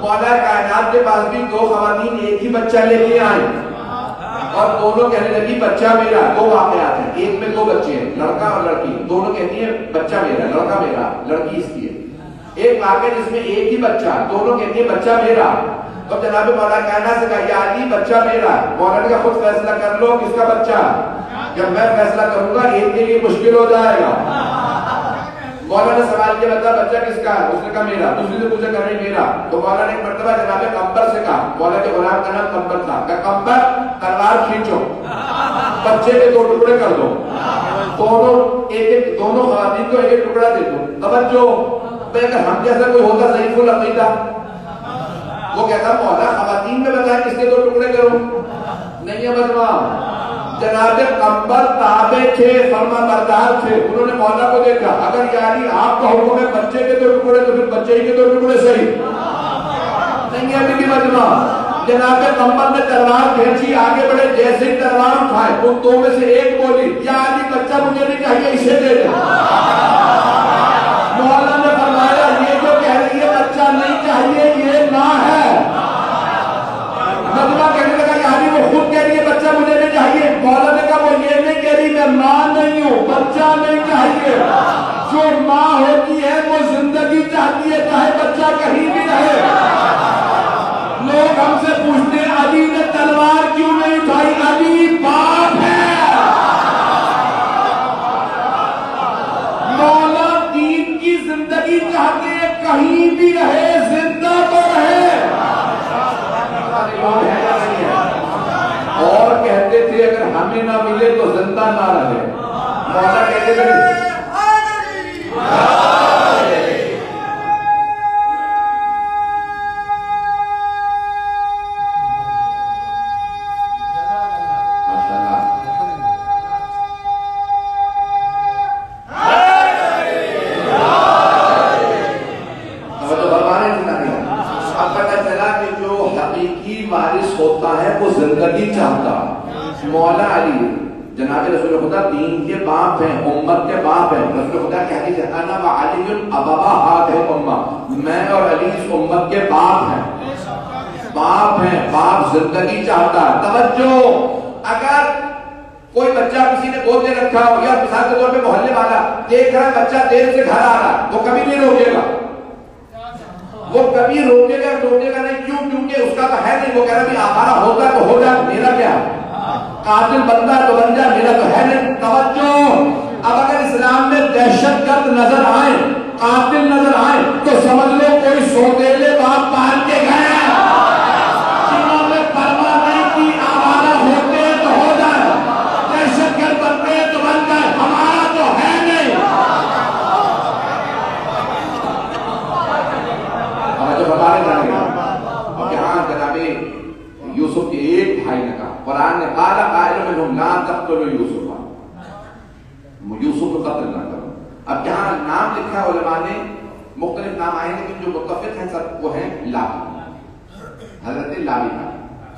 मौला कायनात के पास भी दो खातन एक ही बच्चा लेके आए। और दोनों कहने लगी, बच्चा मेरा, दो वाकयात हैं। एक में दो बच्चे हैं, लड़का और लड़की। दोनों कहती है, बच्चा मेरा, लड़का मेरा, लड़की इसकी है। एक वाक्य जिसमें एक ही बच्चा, दोनों कहती है, बच्चा मेरा। तो जनाब मौला कहना से कहा अली बच्चा मेरा। मौलाना का खुद फैसला कर लो, किसका बच्चा? जब मैं फैसला करूँगा, एक के लिए मुश्किल हो जाएगा। मौला ने सवाल किया बता, बच्चा किसका? है उसने कहा मेरा। दूसरी से पूछा, कर मेरा। तो मौला ने एक मरतबा जनाब कंबर से कहा। मौला के गुलाम का नाम कंबर था। कहा, कंबर, तलवार खींचो। बच्चे के दो टुकड़े कर दो। दोनों एक एक दोनों खातन को एक एक टुकड़ा दे दो। तवज्जो। भाई अगर हम जैसा कोई होता सही सहीफुल अकीदा वो कहता मौला खातन में बताया किसके दो टुकड़े करो? नहीं है बदमा जनाब कंबर ताबे थे फर्मा बरदार थे, उन्होंने मौला को देखा। अगर यानी आपका हुक्म है बच्चे के दो टुकड़े तो फिर बच्चे ही के दो टुकड़े सही। नहीं है अभी मजमा जनाब कंबर ने तलवार खींची आगे बढ़े, जैसे ही तलवार उठाए, उन दो में से एक बोली या आदि बच्चा मुझे नहीं चाहिए, इसे दे। माँ होती है, वो ज़िंदगी चाहती है, चाहे बच्चा कहीं भी रहे। लोग हमसे पूछते हैं, अली ने तलवार क्यों नहीं उठाई? अली बाप है। मौला दीन की ज़िंदगी चाहते हैं, कहीं भी रहे, ज़िंदा तो रहे। और कहते थे, अगर हमें ना मिले तो ज़िंदा ना रहे। मौला कहते थे हकीकी वारिस होता है वो ज़िंदगी चाहता मौला अली जनाब रसूल खुदा दीन के बाप हैं, उम्मत के बाप हैं। रसूल खुदा के हदीस है अना व अली अबवा हाथ है उम्मा। मैं और अली इस उम्मत के बाप हैं। बाप हैं, बाप ज़िंदगी चाहता है। तवज्जो, अगर कोई बच्चा किसी ने गोद में रखा हो या मिसाल के तौर पे मोहल्ले वाला देख रहा है, बच्चा देर से घर आ रहा है, वो कभी नहीं रोकेगा। वो कभी रोकेगा टोकेगा नहीं, क्यों? क्योंकि उसका तो है नहीं। वो कह रहा भी हमारा होगा तो हो जाए मेरा क्या कातिल बंदा तो बन जा मेरा तो है नहीं तवज्जो अब अगर इस्लाम में दहशत गर्द नज़र आए कातिल नज़र आए तो समझ लो कोई सौतेले बाप पाल के गए जिन्होंने परवाह नहीं की आवारा होते तो हो जाए दहशत गर्द बनते तो बन जाए हमारा तो है नहीं अब जो बता रहे जाएँगे कि हाँ जनाबे यूसुफ के एक भाई ने कहा, कुरान ने काला कायल में लोग ना तब तो यूसुफ यूसुफ को कत्ल ना करो। अब जहाँ नाम लिखा है उलमा ने, मुख्तलिफ़ नाम आए लेकिन जो मुतफिक हैं सब वो हैं लावी। हज़रत लावी का,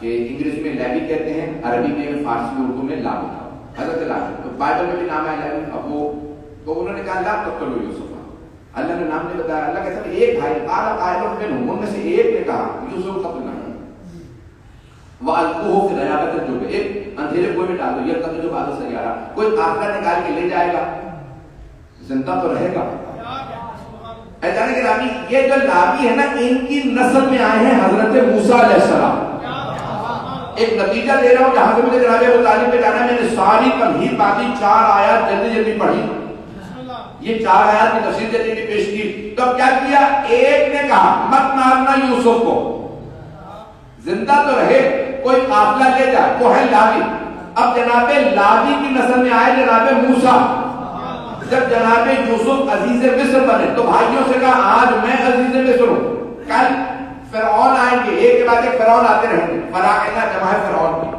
कि इंग्लिश में लैबी कहते हैं, अरबी में, फारसी, उर्दू में लावी का। हज़रत लावी तो बाइबल में भी नाम है लैबी अब वो तो उन्होंने कहा, ला तब तो यूसुफ अल्लाह ने नाम नहीं बताया। अल्लाह कहता एक भाई काला कायल में उनमें से एक ने कहा, यूसुफ कत्ल ना वह रयाबत जो एक अंधेरे कुएँ में डाल दो। ये कभी जो बात सही आ कोई काफिला निकाल के ले जाएगा। ज़िंदा तो रहेगा। ऐसा कि रामी ये जो लावी है ना, इनकी नस्ल में आए हैं हज़रत मूसा अलैहिस्सलाम एक नतीजा दे रहा हूँ, जहाँ से मुझे जनाब अबू तालिब पे जाना मैंने सारी तमहीद बाकी चार आयत जल्दी जल्दी पढ़ी। ये चार आयत की तफसीर जल्दी जल्दी पेश की। तो क्या किया? एक ने कहा, मत मारना यूसुफ को। ज़िंदा तो रहे कोई काफिला ले जाए वो है लावी। अब जनाबे लावी की नस्ल में आए जनाबे मूसा। जब जनाबे यूसुफ अज़ीज़ मिस्र बने तो भाइयों से कहा, आज मैं अज़ीज़ मिस्र हूँ। कल फिरौन आएँगे, एक के बाद एक फिरौन आते रहेंगे। फराइना जमा है फिरौन की।